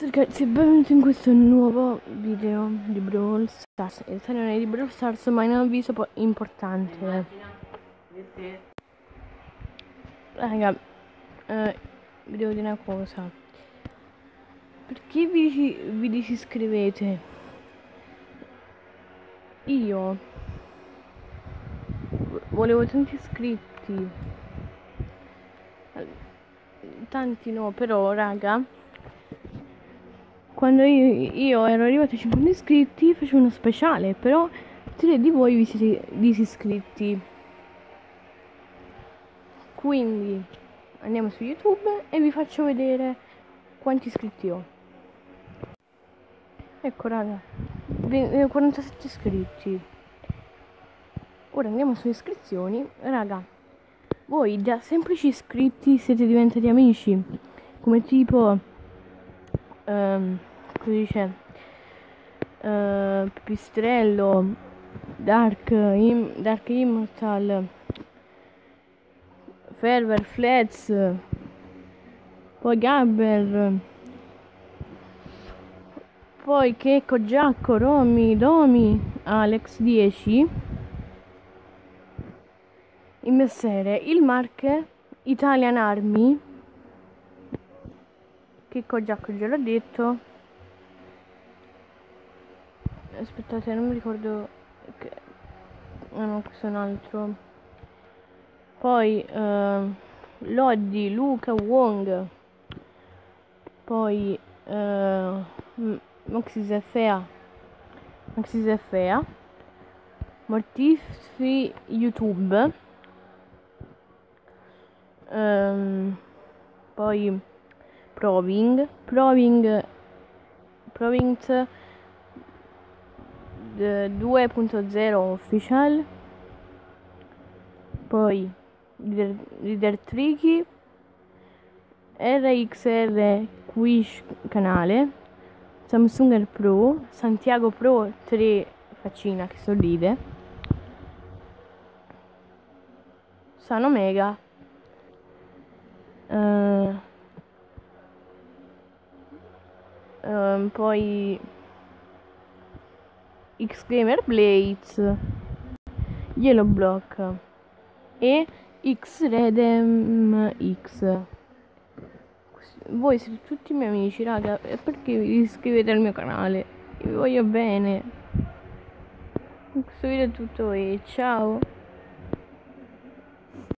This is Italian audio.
Ragazzi, benvenuti in questo nuovo video di Brawl Stars. Il è di Brawl Stars, ma è un avviso importante. Raga, eh, vi devo dire una cosa. Perché vi, vi disiscrivete? Io volevo tanti iscritti. Tanti no, però, raga quando io, io ero arrivato a 50 iscritti facevo uno speciale, però tre di voi vi siete disiscritti. Quindi andiamo su YouTube e vi faccio vedere quanti iscritti ho. Ecco raga, 47 eh, iscritti. Ora andiamo su iscrizioni. Raga, voi da semplici iscritti siete diventati amici. Come tipo... Um, cosa dice uh, Pipistrello Dark, Im Dark Immortal Ferver Flats poi Gabber poi Checco Giacco Romy Domi Alex 10 in messere il Marche Italian Army Checco Giacco già l'ho detto aspettate non mi ricordo che ah no questo è un altro. Poi uh, Loddi Luca Wong. Poi uh, Maxis FA Maxis FA Mortifi YouTube. Um, poi Proving. Proving Proving 2.0 official poi leader tricky RXR Quish canale Samsung Pro Santiago Pro 3 faccina che sorride San Omega uh, uh, poi X Gamer Blades, Yellow Block e X Redem X. Voi siete tutti miei amici, raga, perché vi iscrivete al mio canale? Vi voglio bene. Questo video è tutto e ciao!